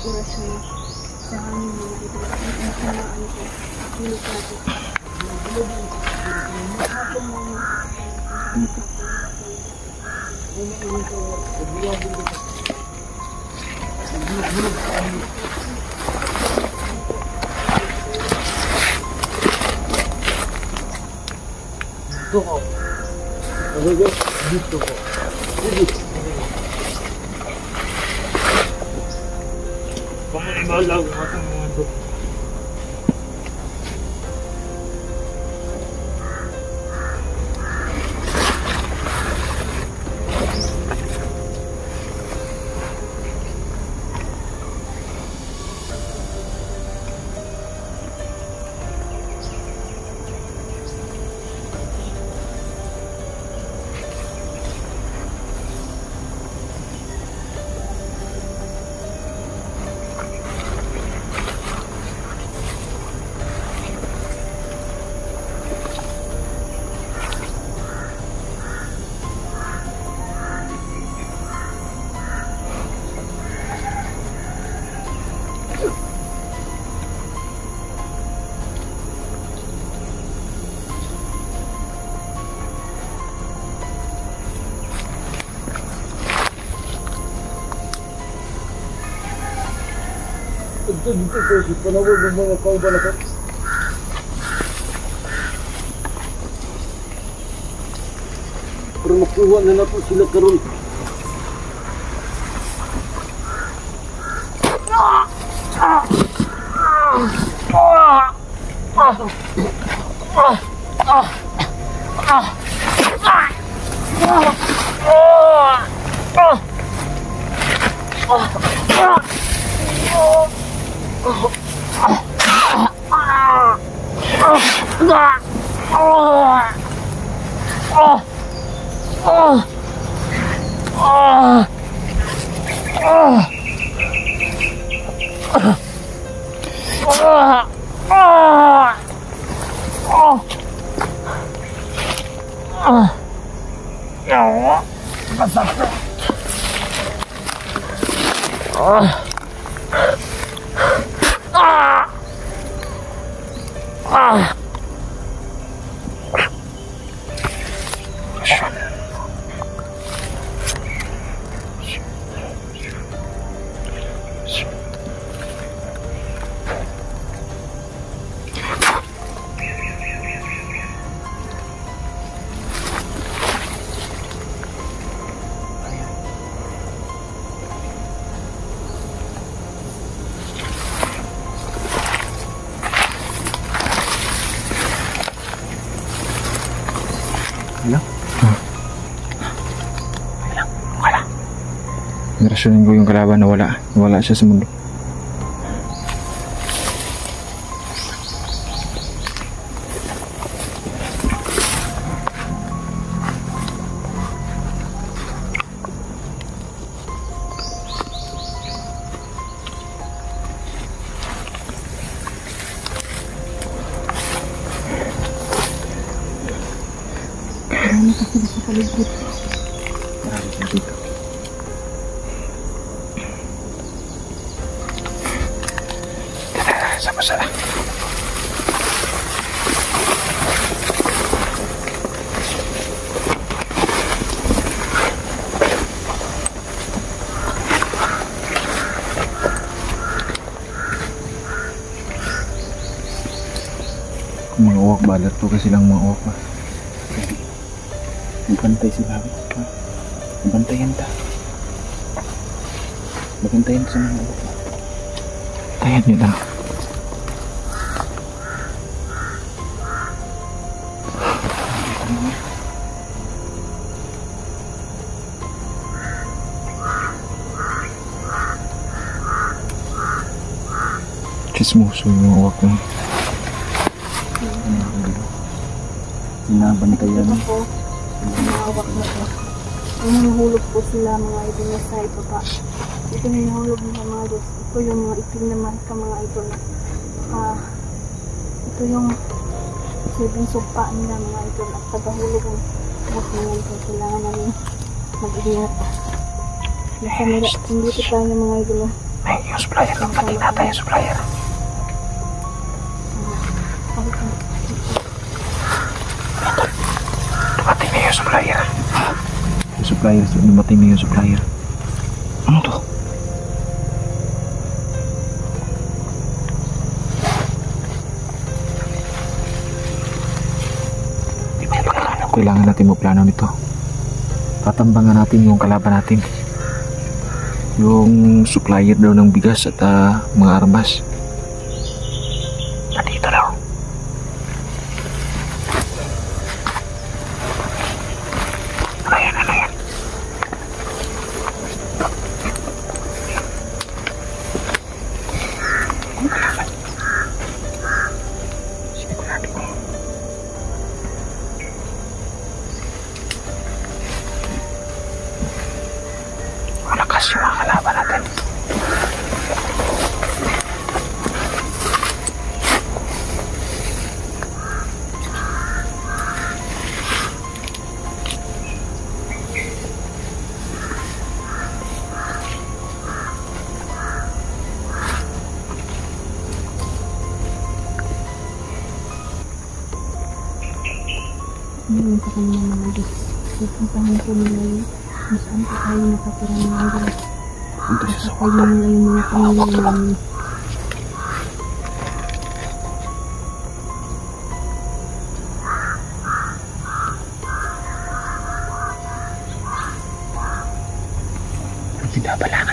orasyon sa amin mga. At ang sama ano ko, tulog natin. Hapon mo Dito ko. Dito ko. Dito ko. Dito. Pamalimalag ang Dito, dito ko. Si panawag ng mga kauban ako. Pero makuha na na po sila karon. 鸟啊！我操！啊！啊！啊！Sure. Rasyonin ko yung kalaban na wala. Wala siya sa mundo. Kasi sa paligid. Marami siya dito. Sama sana. Mga uwak balat po kasi lang mga uwak ba. Magbantay sila. Ha? Ta. Mabantayan sa mga uwak. Tayan nila. Chismoso yung mga uwak mo. Binabantayan. Ito po, mahawak na po. Ang manuhulog po sila mga idol na sa ibaba. Ito yung nahulog ng mga Diyos. Ito yung mga itim naman ka mga idol. Ah, ito yung silbing sumpa nila mga idol. At tagahulog ang buhok nila ito. Kailangan namin mag-ingat. Nasa mira, hindi ko tayo mga idol. May yung supplier. Dumating nata yung supplier. Bakit supplier. Dumating na yung supplier. Ano to? Kailangan, natin mo plano nito. Tatambangan natin yung kalaban natin. Yung supplier daw ng bigas at ah, mga armas. Ngayon sa kanya mga Diyos. Pupuntahan po nila yun. Kung saan po tayo nakatira mga Diyos. Punta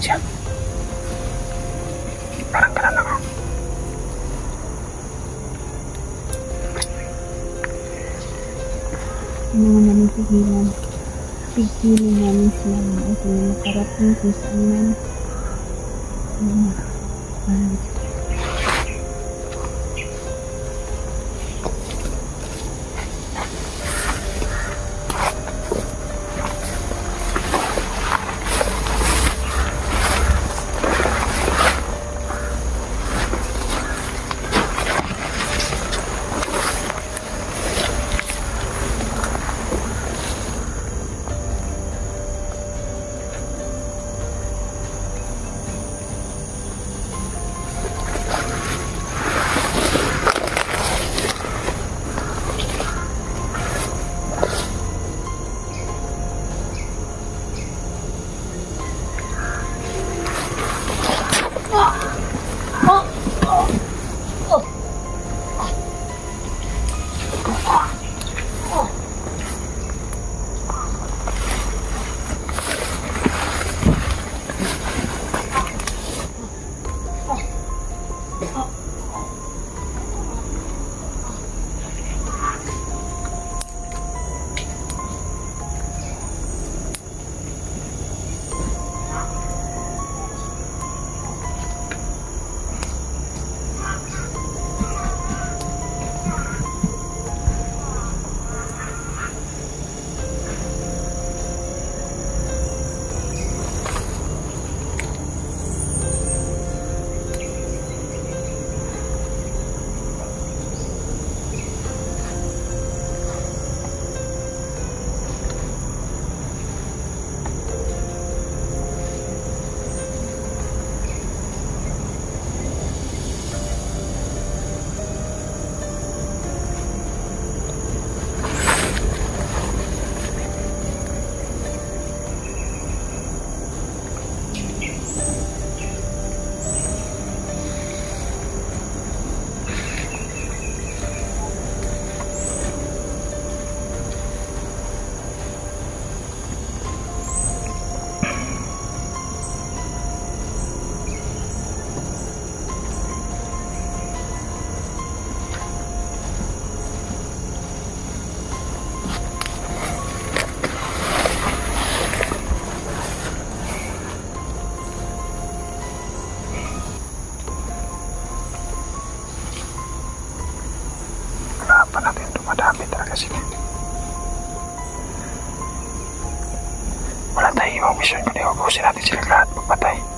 siya Kailangan namin pigilan. Pigilan namin sila mga ito mission ko, huwag ko natin silang lahat magpatay.